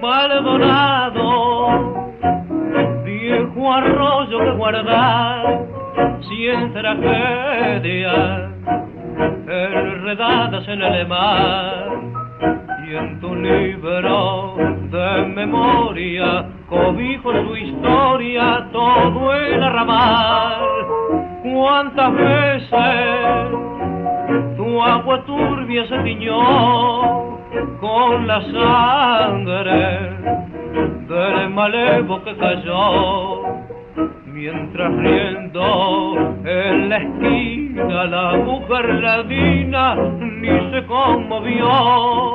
Maldonado, viejo arroyo que guardar, cien tragedias enredadas en el mar. Y en tu libro de memoria cobijo su historia todo el arrabal. Cuántas veces tu agua turbia se tiñó con la sangre que cayó mientras riendo en la esquina la mujer ladina ni se conmovió